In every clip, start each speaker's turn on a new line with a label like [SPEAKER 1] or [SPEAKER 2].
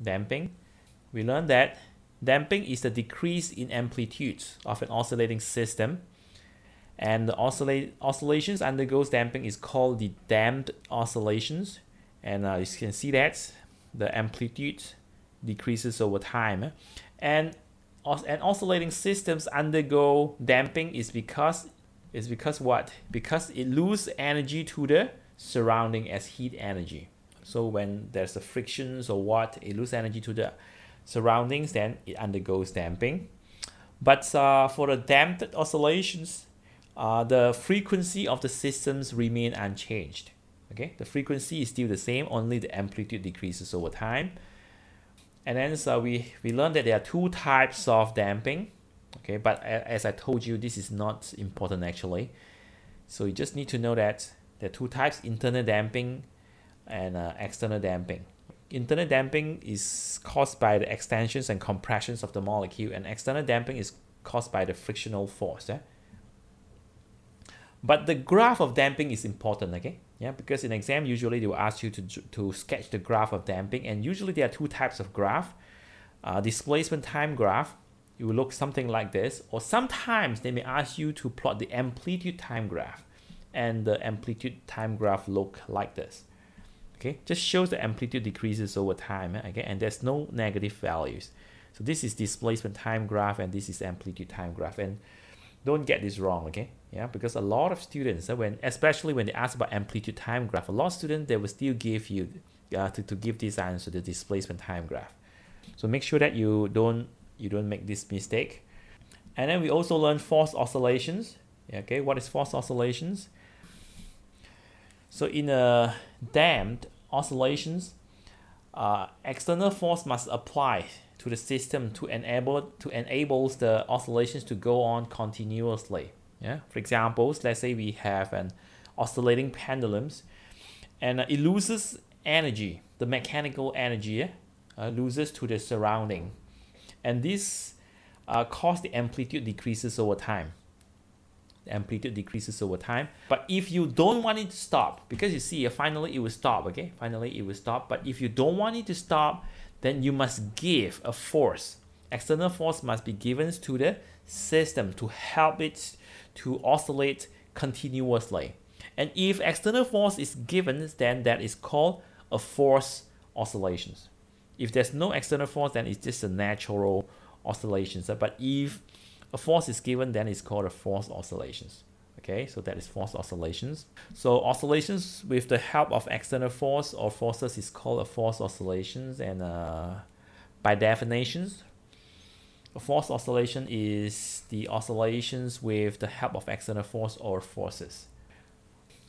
[SPEAKER 1] damping, we learned that damping is the decrease in amplitude of an oscillating system. And the oscillate, oscillations undergoes damping is called the damped oscillations. And uh, you can see that the amplitude decreases over time. And and oscillating systems undergo damping is because is because what? Because it loses energy to the surrounding as heat energy so when there's a frictions or what it loses energy to the surroundings then it undergoes damping but uh, for the damped oscillations uh, the frequency of the systems remain unchanged. Okay, the frequency is still the same, only the amplitude decreases over time. And then so we, we learned that there are two types of damping. Okay, but as I told you, this is not important actually. So you just need to know that there are two types, internal damping and uh, external damping. Internal damping is caused by the extensions and compressions of the molecule and external damping is caused by the frictional force. Eh? But the graph of damping is important, okay? Yeah, because in exam, usually they will ask you to, to sketch the graph of damping. And usually there are two types of graph. Uh, displacement time graph, it will look something like this. Or sometimes they may ask you to plot the amplitude time graph. And the amplitude time graph look like this. Okay, just shows the amplitude decreases over time, okay? And there's no negative values. So this is displacement time graph and this is amplitude time graph. And don't get this wrong, okay? Yeah, because a lot of students, uh, when especially when they ask about amplitude time graph, a lot of students they will still give you uh, to, to give this answer the displacement time graph. So make sure that you don't you don't make this mistake. And then we also learn force oscillations. Okay, what is force oscillations? So in a damped oscillations, uh, external force must apply to the system to enable to enable the oscillations to go on continuously. Yeah, for example, let's say we have an oscillating pendulums, and it loses energy, the mechanical energy uh, loses to the surrounding, and this uh, cause the amplitude decreases over time. Amplitude decreases over time. But if you don't want it to stop, because you see, finally it will stop. Okay, finally it will stop. But if you don't want it to stop, then you must give a force. External force must be given to the system to help it to oscillate continuously. And if external force is given, then that is called a force oscillations. If there's no external force, then it's just a natural oscillations. But if a force is given, then it's called a force oscillations. Okay, so that is force oscillations. So oscillations with the help of external force or forces is called a force oscillations. And uh, by definitions, a force oscillation is the oscillations with the help of external force or forces.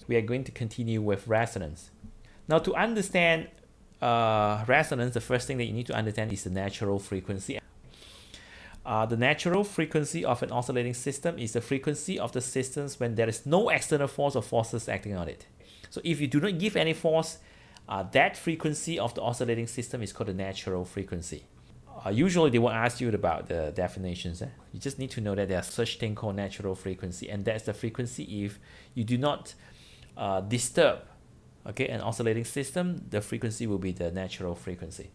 [SPEAKER 1] We are going to continue with resonance. Now to understand uh, resonance, the first thing that you need to understand is the natural frequency. Uh, the natural frequency of an oscillating system is the frequency of the systems when there is no external force or forces acting on it. So if you do not give any force, uh, that frequency of the oscillating system is called the natural frequency. Uh, usually they will ask you about the definitions. Eh? You just need to know that there's such thing called natural frequency and that's the frequency if you do not uh, disturb okay, an oscillating system, the frequency will be the natural frequency.